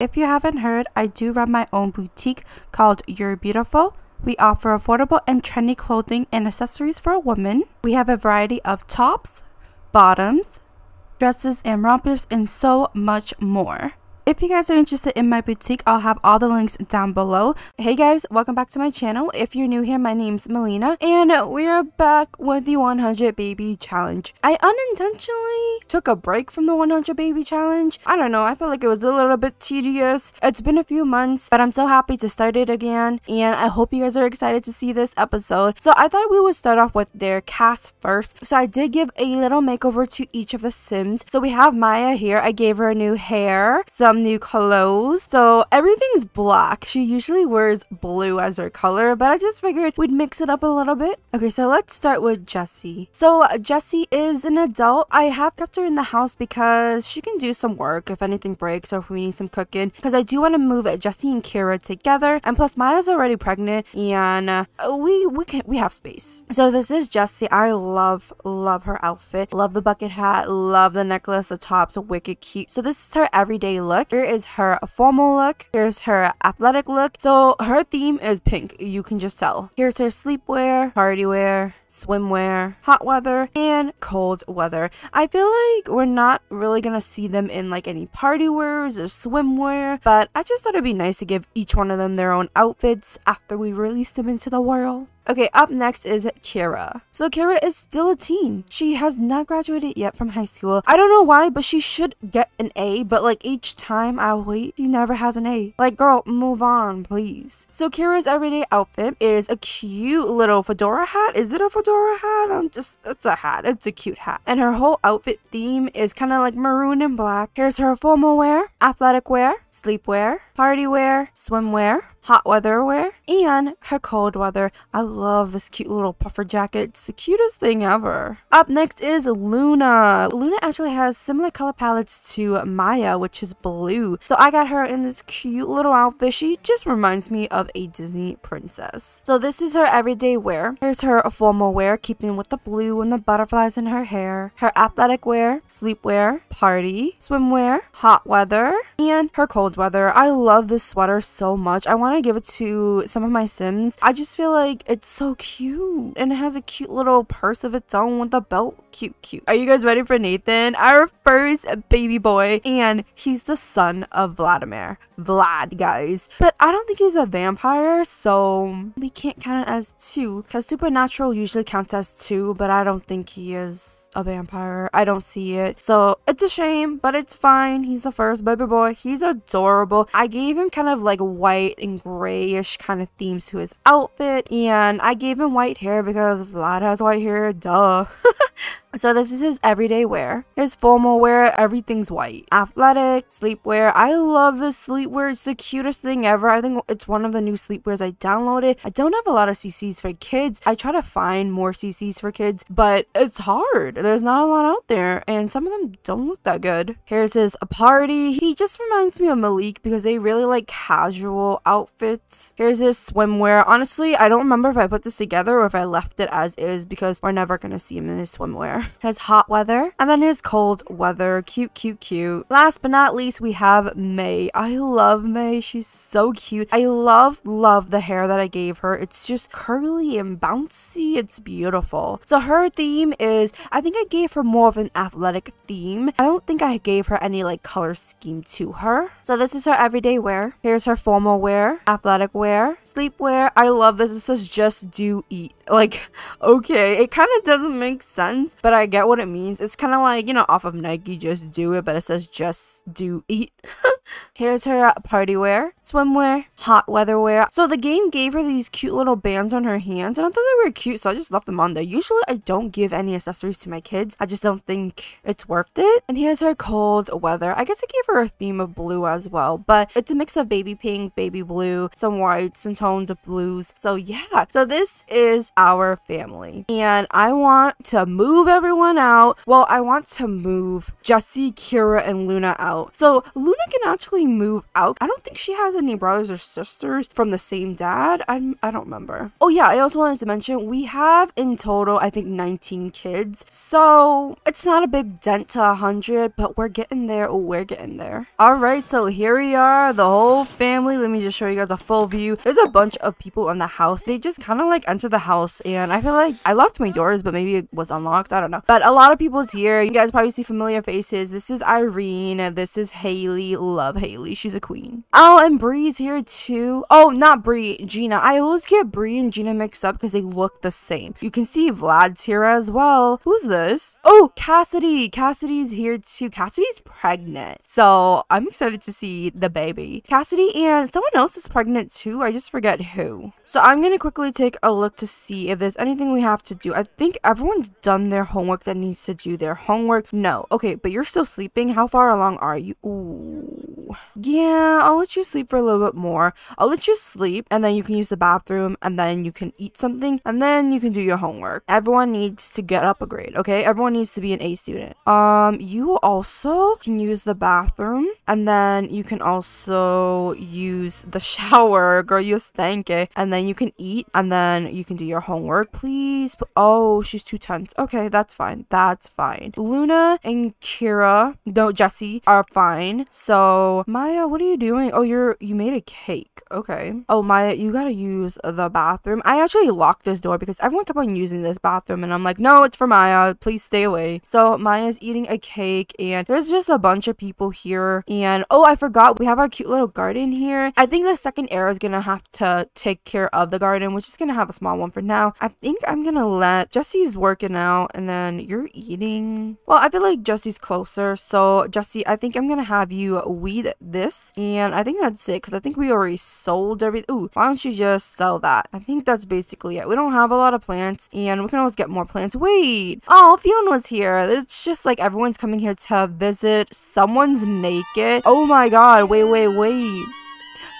If you haven't heard, I do run my own boutique called You're Beautiful. We offer affordable and trendy clothing and accessories for a woman. We have a variety of tops, bottoms, dresses and rompers, and so much more. If you guys are interested in my boutique, I'll have all the links down below. Hey guys, welcome back to my channel. If you're new here, my name's Malina, and we are back with the 100 Baby Challenge. I unintentionally took a break from the 100 Baby Challenge. I don't know, I felt like it was a little bit tedious. It's been a few months, but I'm so happy to start it again, and I hope you guys are excited to see this episode. So I thought we would start off with their cast first. So I did give a little makeover to each of the Sims. So we have Maya here. I gave her a new hair, some new clothes. So everything's black. She usually wears blue as her color, but I just figured we'd mix it up a little bit. Okay, so let's start with Jessie. So uh, Jessie is an adult. I have kept her in the house because she can do some work if anything breaks or if we need some cooking. Because I do want to move Jessie and Kira together. And plus Maya's already pregnant and uh, we we can we have space. So this is Jessie. I love love her outfit. Love the bucket hat. Love the necklace. The top's wicked cute. So this is her everyday look. Here is her formal look. Here's her athletic look. So her theme is pink. You can just tell. Here's her sleepwear, party wear, swimwear, hot weather, and cold weather. I feel like we're not really gonna see them in like any party wears or swimwear, but I just thought it'd be nice to give each one of them their own outfits after we release them into the world. Okay, up next is Kira. So Kira is still a teen. She has not graduated yet from high school. I don't know why, but she should get an A, but like each time I wait, she never has an A. Like girl, move on, please. So Kira's everyday outfit is a cute little fedora hat. Is it a fedora hat? I'm just, it's a hat. It's a cute hat. And her whole outfit theme is kind of like maroon and black. Here's her formal wear, athletic wear, sleepwear, party wear, swimwear, hot weather wear, and her cold weather. I love this cute little puffer jacket. It's the cutest thing ever. Up next is Luna. Luna actually has similar color palettes to Maya, which is blue. So I got her in this cute little outfit. She just reminds me of a Disney princess. So this is her everyday wear. Here's her formal wear, keeping with the blue and the butterflies in her hair. Her athletic wear, sleepwear, party, swimwear, hot weather, and her cold weather. I love this sweater so much. I want to give it to some of my Sims. I just feel like it's so cute and it has a cute little purse of its own with a belt. Cute, cute. Are you guys ready for Nathan? Our first baby boy and he's the son of Vladimir. Vlad, guys. But I don't think he's a vampire, so we can't count it as two because supernatural usually counts as two, but I don't think he is a vampire. I don't see it. So it's a shame, but it's fine. He's the first baby boy. He's adorable. I gave him kind of like white and grayish kind of themes to his outfit. And I gave him white hair because Vlad has white hair. Duh. So this is his everyday wear. His formal wear, everything's white. Athletic, sleepwear. I love this sleepwear. It's the cutest thing ever. I think it's one of the new sleepwears I downloaded. I don't have a lot of CCs for kids. I try to find more CCs for kids, but it's hard. There's not a lot out there, and some of them don't look that good. Here's his a party. He just reminds me of Malik because they really like casual outfits. Here's his swimwear. Honestly, I don't remember if I put this together or if I left it as is because we're never gonna see him in his swimwear his hot weather, and then his cold weather. Cute, cute, cute. Last but not least, we have May. I love May. She's so cute. I love, love the hair that I gave her. It's just curly and bouncy. It's beautiful. So her theme is, I think I gave her more of an athletic theme. I don't think I gave her any like color scheme to her. So this is her everyday wear. Here's her formal wear, athletic wear, sleepwear. I love this. This is just do eat. Like, okay, it kind of doesn't make sense, but I get what it means. It's kind of like, you know, off of Nike, just do it, but it says just do eat. Here's her uh, party wear, swimwear, hot weather wear. So the game gave her these cute little bands on her hands, and I thought they were cute, so I just left them on there. Usually I don't give any accessories to my kids. I just don't think it's worth it. And here's her cold weather. I guess I gave her a theme of blue as well, but it's a mix of baby pink, baby blue, some whites, and tones of blues. So yeah, so this is our family. And I want to move everyone out. Well, I want to move Jessie, Kira, and Luna out. So Luna can actually move out. I don't think she has any brothers or sisters from the same dad. I'm I don't remember. Oh yeah, I also wanted to mention we have in total I think 19 kids. So it's not a big dent to 100, but we're getting there. Oh, we're getting there. All right, so here we are, the whole family. Let me just show you guys a full view. There's a bunch of people in the house. They just kind of like enter the house and I feel like I locked my doors, but maybe it was unlocked. I don't know. But a lot of people's here. You guys probably see familiar faces. This is Irene. This is Haley. Love Haley. She's a queen. Oh, and Bree's here too. Oh, not Bree, Gina. I always get Bree and Gina mixed up because they look the same. You can see Vlad's here as well. Who's this? Oh, Cassidy. Cassidy's here too. Cassidy's pregnant. So I'm excited to see the baby. Cassidy and someone else is pregnant too. I just forget who. So I'm going to quickly take a look to see if there's anything we have to do. I think everyone's done their homework that needs to do their homework. No. Okay, but you're still sleeping. How far along are you? Ooh. Yeah, I'll let you sleep for a little bit more. I'll let you sleep and then you can use the bathroom and then you can eat something and then you can do your homework. Everyone needs to get up a grade, okay? Everyone needs to be an A student. Um, you also can use the bathroom and then you can also use the shower. Girl, you stank it. And then you can eat and then you can do your homework. Please. Oh, she's too tense. Okay, that's fine. That's fine. Luna and Kira, no, Jesse, are fine. So, Maya, what are you doing? Oh, you're, you made a cake. Okay. Oh, Maya, you gotta use the bathroom. I actually locked this door because everyone kept on using this bathroom and I'm like, no, it's for Maya. Please stay away. So, Maya's eating a cake and there's just a bunch of people here. And, oh, I forgot, we have our cute little garden here. I think the second era is gonna have to take care of the garden, which is gonna have a small one for now. I think I'm gonna let Jesse's working out and then you're eating. Well, I feel like Jesse's closer. So, Jesse, I think I'm gonna have you weed this. And I think that's it because I think we already sold everything. Ooh, why don't you just sell that? I think that's basically it. We don't have a lot of plants and we can always get more plants. Wait. Oh, Fiona's here. It's just like everyone's coming here to visit. Someone's naked. Oh my god. Wait, wait, wait.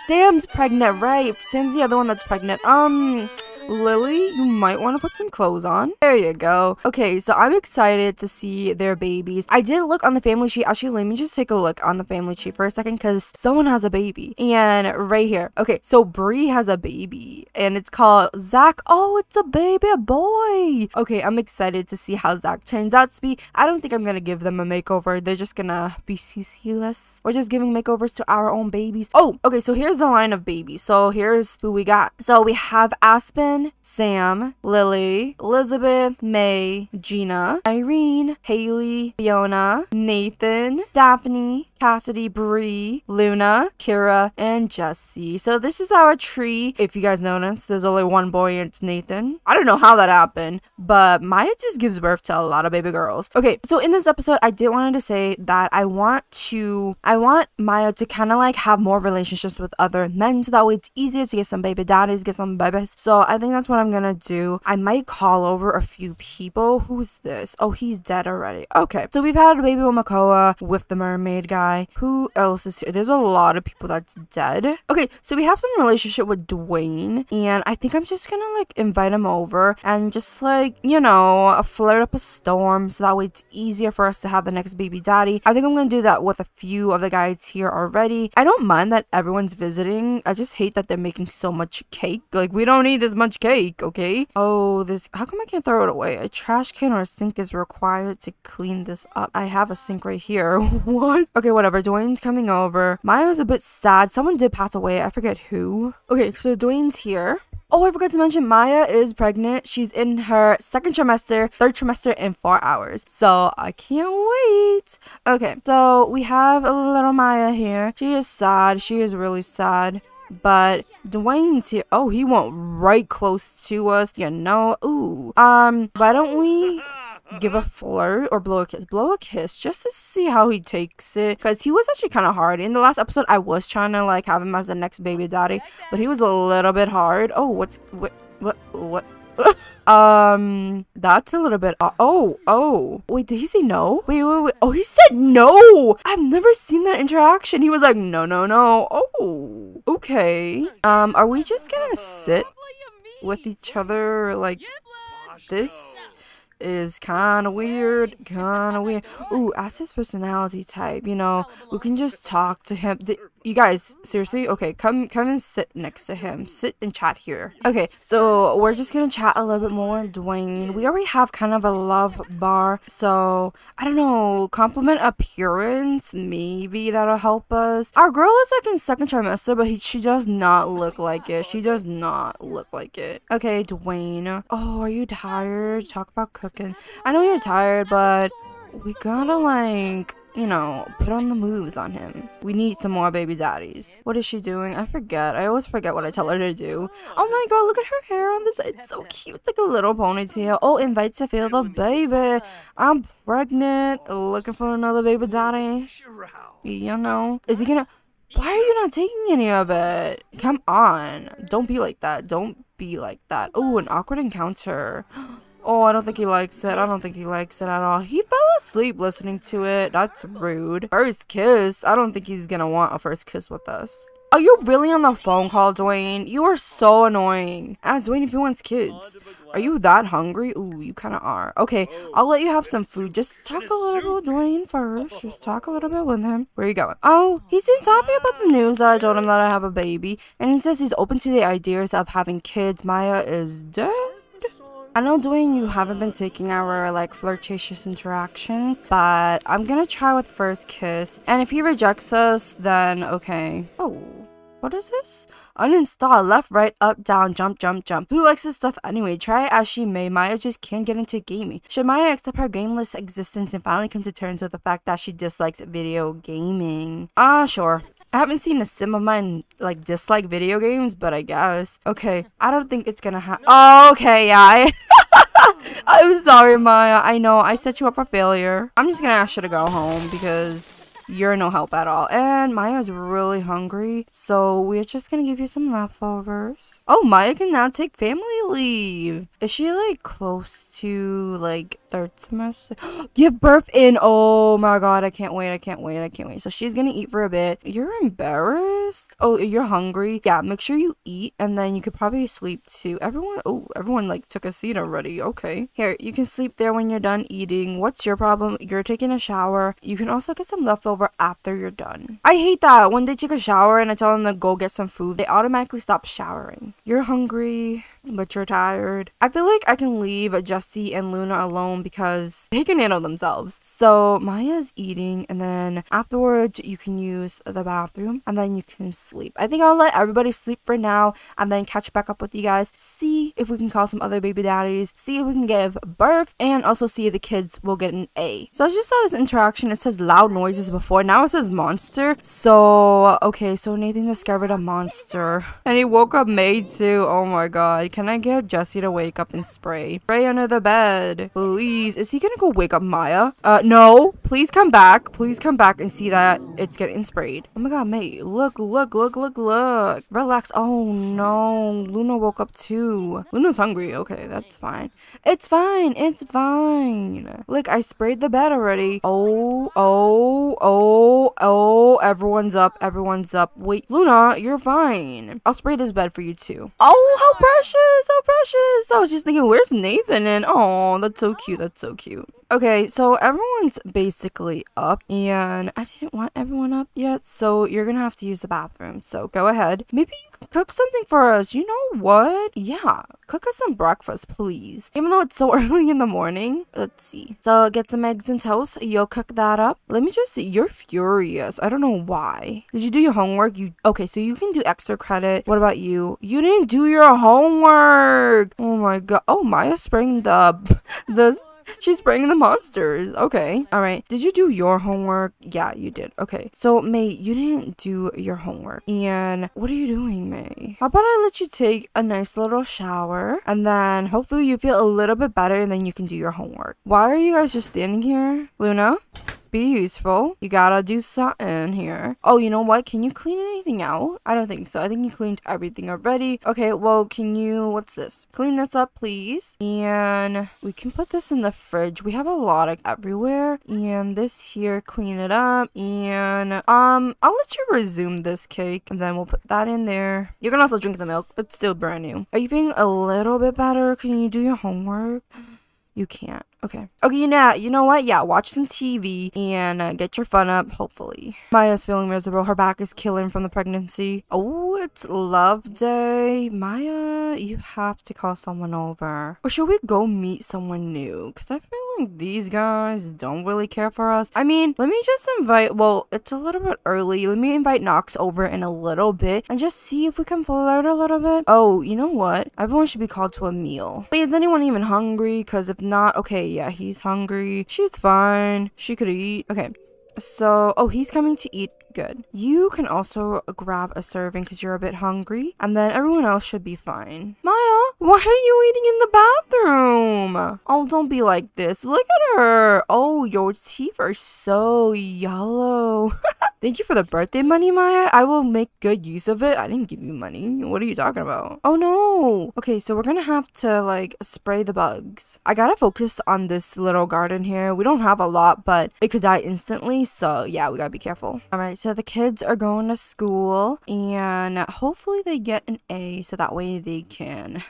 Sam's pregnant, right? Sam's the other one that's pregnant. Um, Lily, you might want to put some clothes on. There you go. Okay, so I'm excited to see their babies. I did look on the family tree. Actually, let me just take a look on the family tree for a second because someone has a baby. And right here. Okay, so Bree has a baby and it's called Zach. Oh, it's a baby boy. Okay, I'm excited to see how Zach turns out to be. I don't think I'm going to give them a makeover. They're just going to be CC-less. We're just giving makeovers to our own babies. Oh, okay, so here's the line of babies. So here's who we got. So we have Aspen, Sam, Lily, Elizabeth, May, Gina, Irene, Haley, Fiona, Nathan, Daphne, Cassidy, Bree, Luna, Kira, and Jesse. So this is our tree. If you guys notice, there's only one boy and it's Nathan. I don't know how that happened, but Maya just gives birth to a lot of baby girls. Okay, so in this episode, I did wanted to say that I want to, I want Maya to kind of like have more relationships with other men so that way it's easier to get some baby daddies, get some babies. So I think that's what I'm gonna do. I might call over a few people. Who's this? Oh, he's dead already. Okay, so we've had baby with Makoa with the mermaid guy guy. Who else is here? There's a lot of people that's dead. Okay, so we have some relationship with Dwayne, and I think I'm just gonna like invite him over and just like, you know, flirt up a storm so that way it's easier for us to have the next baby daddy. I think I'm gonna do that with a few of the guys here already. I don't mind that everyone's visiting. I just hate that they're making so much cake. Like, we don't need this much cake, okay? Oh, this, how come I can't throw it away? A trash can or a sink is required to clean this up. I have a sink right here. what? Okay, whatever. Dwayne's coming over. Maya's a bit sad. Someone did pass away. I forget who. Okay, so Dwayne's here. Oh, I forgot to mention Maya is pregnant. She's in her second trimester, third trimester in four hours. So I can't wait. Okay, so we have a little Maya here. She is sad. She is really sad. But Dwayne's here. Oh, he went right close to us. You know. Ooh. Um, why don't we give a flirt or blow a kiss. Blow a kiss just to see how he takes it. Because he was actually kind of hard. In the last episode, I was trying to like have him as the next baby daddy. But he was a little bit hard. Oh, what's... What? What? What? um, that's a little bit. Uh, oh, oh. Wait, did he say no? Wait, wait, wait. Oh, he said no. I've never seen that interaction. He was like, no, no, no. Oh, okay. Um, are we just gonna sit with each other like this? is kind of weird, kind of weird. Ooh, ask his personality type. You know, we can just talk to him. You guys, seriously? Okay, come come and sit next to him. Sit and chat here. Okay, so we're just gonna chat a little bit more. Dwayne, we already have kind of a love bar, so I don't know, compliment appearance, maybe that'll help us. Our girl is like in second trimester, but he, she does not look like it. She does not look like it. Okay, Dwayne. Oh, are you tired? Talk about cooking. I know you're tired, but we gotta like you know, put on the moves on him. We need some more baby daddies. What is she doing? I forget. I always forget what I tell her to do. Oh my god, look at her hair on this. It's so cute. It's like a little ponytail. Oh, invite to feel the baby. I'm pregnant. Looking for another baby daddy. You know. Is he gonna... Why are you not taking any of it? Come on. Don't be like that. Don't be like that. Oh, an awkward encounter. Oh, I don't think he likes it. I don't think he likes it at all. He fell asleep listening to it. That's rude. First kiss. I don't think he's gonna want a first kiss with us. Are you really on the phone call, Dwayne? You are so annoying. Ask Dwayne if he wants kids. Are you that hungry? Ooh, you kind of are. Okay, I'll let you have some food. Just talk a little bit with Dwayne first. Just talk a little bit with him. Where are you going? Oh, he's been talking about the news that I told him that I have a baby. And he says he's open to the ideas of having kids. Maya is dead. I know, Dwayne, you haven't been taking our like flirtatious interactions, but I'm gonna try with first kiss. And if he rejects us, then okay. Oh, what is this? Uninstall, left, right, up, down, jump, jump, jump. Who likes this stuff anyway? Try it as she may, Maya just can't get into gaming. Should Maya accept her gameless existence and finally come to terms with the fact that she dislikes video gaming? Ah, uh, sure. I haven't seen a sim of mine like dislike video games, but I guess. Okay, I don't think it's gonna happen. Oh, okay, yeah. I I'm sorry, Maya. I know I set you up for failure. I'm just gonna ask you to go home because you're no help at all. And Maya's really hungry, so we're just gonna give you some leftovers. Oh, Maya can now take family leave. Is she like close to like third semester? give birth in. Oh my god, I can't wait. I can't wait. I can't wait. So she's gonna eat for a bit. You're embarrassed? Oh, you're hungry? Yeah, make sure you eat and then you could probably sleep too. Everyone, oh, everyone like took a seat already. Okay. Here, you can sleep there when you're done eating. What's your problem? You're taking a shower. You can also get some leftovers over after you're done. I hate that. When they take a shower and I tell them to go get some food, they automatically stop showering. You're hungry but you're tired. I feel like I can leave Jesse and Luna alone because they can handle themselves. So Maya's eating, and then afterwards, you can use the bathroom and then you can sleep. I think I'll let everybody sleep for now and then catch back up with you guys. See if we can call some other baby daddies, see if we can give birth, and also see if the kids will get an A. So I just saw this interaction. It says loud noises before, now it says monster. So, okay, so Nathan discovered a monster. And he woke up May too. Oh my god. Can I get Jesse to wake up and spray? Spray under the bed. Please. Is he gonna go wake up Maya? Uh, no. Please come back. Please come back and see that it's getting sprayed. Oh my god, mate. Look, look, look, look, look. Relax. Oh no. Luna woke up too. Luna's hungry. Okay, that's fine. It's fine. It's fine. Look, I sprayed the bed already. Oh, oh, oh, oh. Everyone's up. Everyone's up. Wait, Luna, you're fine. I'll spray this bed for you too. Oh, how precious so precious. I was just thinking, where's Nathan? And oh, that's so cute. That's so cute. Okay, so everyone's basically up, and I didn't want everyone up yet, so you're gonna have to use the bathroom. So go ahead. Maybe you can cook something for us. You know what? Yeah, cook us some breakfast, please. Even though it's so early in the morning. Let's see. So get some eggs and toast. You'll cook that up. Let me just see. You're furious. I don't know why. Did you do your homework? You okay? So you can do extra credit. What about you? You didn't do your homework. Oh my god. Oh, Maya spraying the the She's spraying the monsters. Okay. All right. Did you do your homework? Yeah, you did. Okay. So, May, you didn't do your homework. And what are you doing, May? How about I let you take a nice little shower and then hopefully you feel a little bit better and then you can do your homework. Why are you guys just standing here? Luna? Be useful. You gotta do something here. Oh, you know what? Can you clean anything out? I don't think so. I think you cleaned everything already. Okay, well, can you, what's this? Clean this up, please. And we can put this in the fridge. We have a lot of everywhere. And this here, clean it up. And, um, I'll let you resume this cake. And then we'll put that in there. You can also drink the milk. It's still brand new. Are you feeling a little bit better? Can you do your homework? You can't. Okay. Okay, now, you know what? Yeah, watch some TV and uh, get your fun up, hopefully. Maya's feeling miserable. Her back is killing from the pregnancy. Oh, it's love day. Maya, you have to call someone over. Or should we go meet someone new? Because I feel these guys don't really care for us. I mean, let me just invite, well, it's a little bit early. Let me invite Knox over in a little bit and just see if we can flirt a little bit. Oh, you know what? Everyone should be called to a meal. But is anyone even hungry? Because if not, okay, yeah, he's hungry. She's fine. She could eat. Okay. So, oh, he's coming to eat good. You can also grab a serving because you're a bit hungry, and then everyone else should be fine. Maya, why are you eating in the bathroom? Oh, don't be like this. Look at her. Oh, your teeth are so yellow. Thank you for the birthday money, Maya. I will make good use of it. I didn't give you money. What are you talking about? Oh no. Okay, so we're gonna have to like spray the bugs. I gotta focus on this little garden here. We don't have a lot, but it could die instantly. So yeah, we gotta be careful. All right, so the kids are going to school and hopefully they get an A so that way they can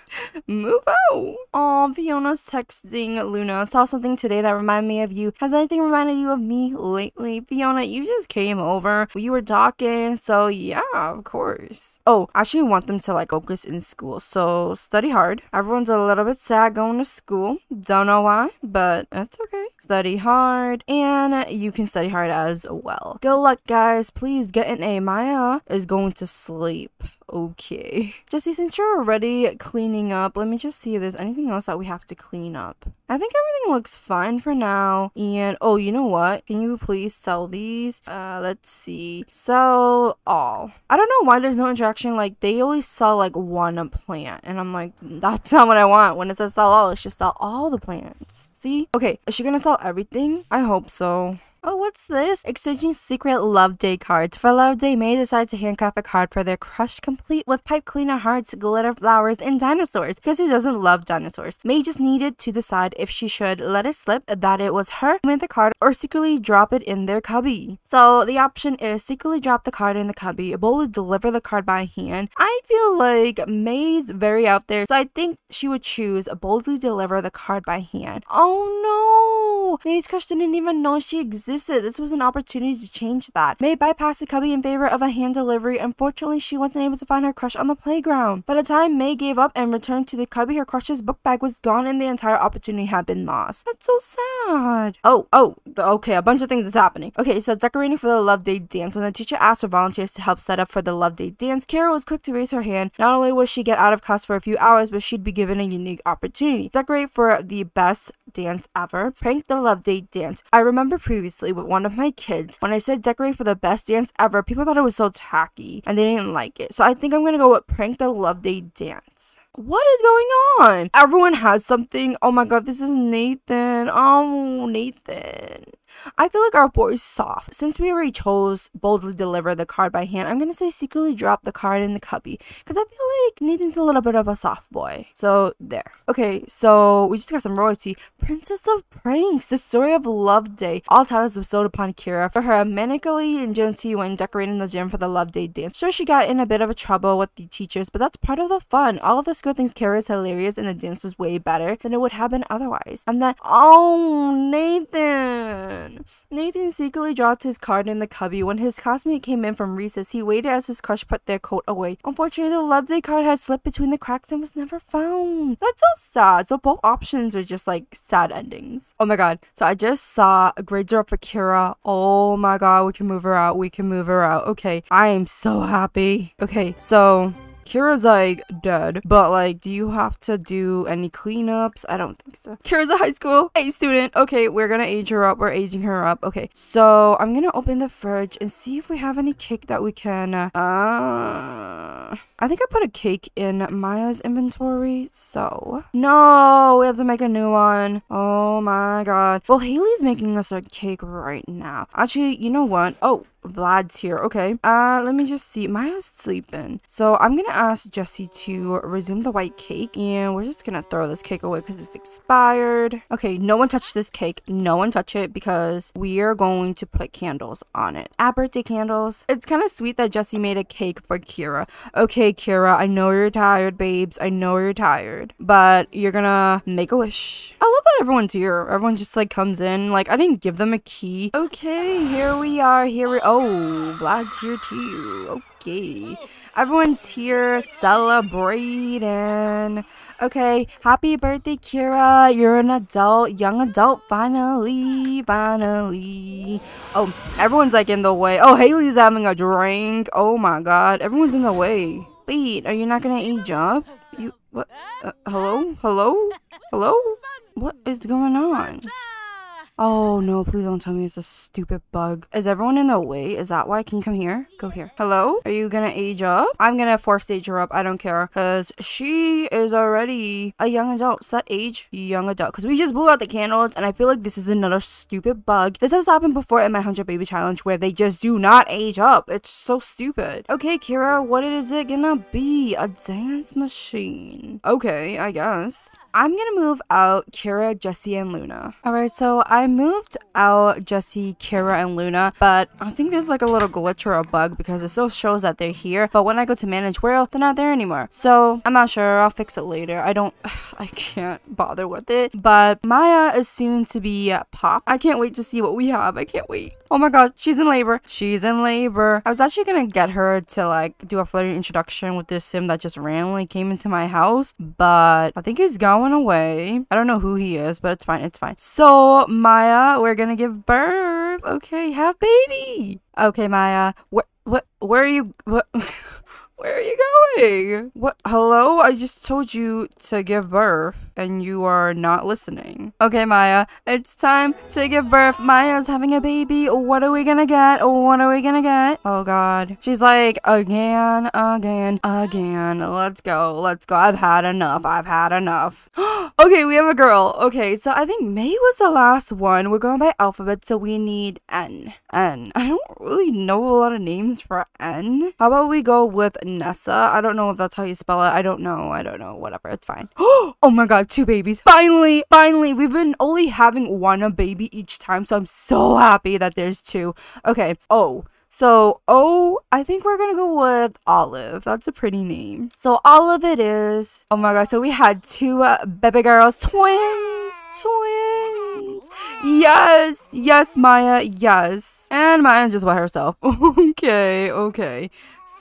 move out. Oh, Fiona's texting Luna. Saw something today that reminded me of you. Has anything reminded you of me lately? Fiona, you just came over. We were talking, so yeah, of course. Oh, I actually want them to like focus in school, so study hard. Everyone's a little bit sad going to school. Don't know why, but it's okay. Study hard, and you can study hard as well. Good luck, guys. Please get an A. Maya is going to sleep okay. Jesse, since you're already cleaning up, let me just see if there's anything else that we have to clean up. I think everything looks fine for now. And oh, you know what? Can you please sell these? Uh, let's see. Sell all. I don't know why there's no interaction. Like they only sell like one plant, and I'm like, that's not what I want. When it says sell all, it's just sell all the plants. See? Okay, is she gonna sell everything? I hope so. Oh, what's this? Exchanging secret love day cards. For love day, May decides to handcraft a card for their crush complete with pipe cleaner hearts, glitter flowers, and dinosaurs. Guess who doesn't love dinosaurs? May just needed to decide if she should let it slip that it was her with the card or secretly drop it in their cubby. So the option is secretly drop the card in the cubby, boldly deliver the card by hand. I feel like May's very out there, so I think she would choose boldly deliver the card by hand. Oh no! May's crush didn't even know she existed existed. This was an opportunity to change that. May bypassed the cubby in favor of a hand delivery. Unfortunately, she wasn't able to find her crush on the playground. By the time May gave up and returned to the cubby, her crush's book bag was gone and the entire opportunity had been lost. That's so sad. Oh, oh, okay, a bunch of things is happening. Okay, so decorating for the Love Day dance. When the teacher asked her volunteers to help set up for the Love Day dance, Kara was quick to raise her hand. Not only would she get out of class for a few hours, but she'd be given a unique opportunity. Decorate for the best dance ever. Prank the Love Day dance. I remember previously with one of my kids. When I said decorate for the best dance ever, people thought it was so tacky and they didn't like it. So I think I'm gonna go with prank the love day dance. What is going on? Everyone has something. Oh my god, this is Nathan. Oh, Nathan. I feel like our boy's soft. Since we already chose boldly deliver the card by hand, I'm gonna say secretly drop the card in the cubby because I feel like Nathan's a little bit of a soft boy. So there. Okay, so we just got some royalty. Princess of Pranks, the story of Love Day. All titles bestowed upon Kira for her manically and agility when decorating the gym for the Love Day dance. Sure, she got in a bit of a trouble with the teachers, but that's part of the fun. All of the school thinks Kira is hilarious and the dance was way better than it would have been otherwise. And then, oh, Nathan. Nathan. Nathan secretly dropped his card in the cubby. When his classmate came in from recess, he waited as his crush put their coat away. Unfortunately, the lovely card had slipped between the cracks and was never found. That's so sad. So both options are just like sad endings. Oh my god. So I just saw a grades are up for Kira. Oh my god, we can move her out. We can move her out. Okay. I am so happy. Okay, so Kira's like dead, but like, do you have to do any cleanups? I don't think so. Kira's a high school A student. Okay, we're gonna age her up. We're aging her up. Okay, so I'm gonna open the fridge and see if we have any cake that we can. Uh, I think I put a cake in Maya's inventory. So no, we have to make a new one. Oh my god. Well, Haley's making us a cake right now. Actually, you know what? Oh, Vlad's here. Okay. Uh, let me just see. Maya's sleeping. So I'm gonna ask Jesse to resume the white cake, and we're just gonna throw this cake away because it's expired. Okay, no one touch this cake. No one touch it because we are going to put candles on it. At birthday candles. It's kind of sweet that Jesse made a cake for Kira. Okay, Kira, I know you're tired, babes. I know you're tired, but you're gonna make a wish. I love that everyone's here. Everyone just like comes in. Like I didn't give them a key. Okay, here we are. Here we. Oh, Vlad's here too. Okay. Everyone's here celebrating. Okay, happy birthday, Kira. You're an adult, young adult, finally, finally. Oh, everyone's like in the way. Oh, Haley's having a drink. Oh my god, everyone's in the way. Wait, are you not gonna age up? You, what? Uh, hello? Hello? Hello? What is going on? Oh no, please don't tell me it's a stupid bug. Is everyone in the way? Is that why? Can you come here? Go here. Hello? Are you gonna age up? I'm gonna force age her up. I don't care. Cause she is already a young adult. Set age, young adult. Cause we just blew out the candles and I feel like this is another stupid bug. This has happened before in my 100 baby challenge where they just do not age up. It's so stupid. Okay, Kira, what is it gonna be? A dance machine. Okay, I guess. I'm gonna move out Kira, Jesse, and Luna. Alright, so I moved out Jesse, Kira, and Luna, but I think there's like a little glitch or a bug because it still shows that they're here, but when I go to manage world, they're not there anymore. So I'm not sure, I'll fix it later. I don't, I can't bother with it, but Maya is soon to be pop. I can't wait to see what we have. I can't wait. Oh my god, she's in labor. She's in labor. I was actually gonna get her to like do a flirting introduction with this sim that just randomly came into my house, but I think he's going away. I don't know who he is, but it's fine. It's fine. So, Maya, we're gonna give birth. Okay, have baby. Okay, Maya. What? What? Where are you? What? Where are you going? What? Hello? I just told you to give birth and you are not listening. Okay, Maya, it's time to give birth. Maya's having a baby. What are we gonna get? What are we gonna get? Oh god. She's like, again, again, again. Let's go. Let's go. I've had enough. I've had enough. okay, we have a girl. Okay, so I think May was the last one. We're going by alphabet, so we need N. N. I don't really know a lot of names for N. How about we go with Nessa. I don't know if that's how you spell it. I don't know. I don't know. Whatever. It's fine. oh my god, two babies. Finally, finally. We've been only having one a baby each time, so I'm so happy that there's two. Okay. Oh. So, oh, I think we're gonna go with Olive. That's a pretty name. So, Olive it is. Oh my god, so we had two uh, baby girls, twins, twins. Yes, yes, Maya, yes. And Maya just by herself. okay, okay.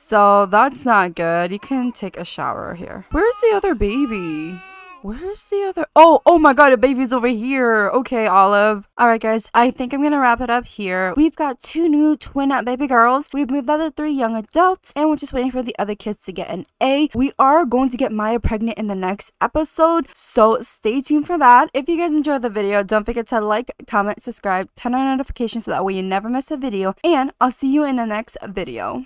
So that's not good. You can take a shower here. Where's the other baby? Where's the other? Oh, oh my god, a baby's over here. Okay, Olive. All right, guys, I think I'm gonna wrap it up here. We've got two new twin baby girls. We've moved out the three young adults, and we're just waiting for the other kids to get an A. We are going to get Maya pregnant in the next episode, so stay tuned for that. If you guys enjoyed the video, don't forget to like, comment, subscribe, turn on notifications so that way you never miss a video, and I'll see you in the next video.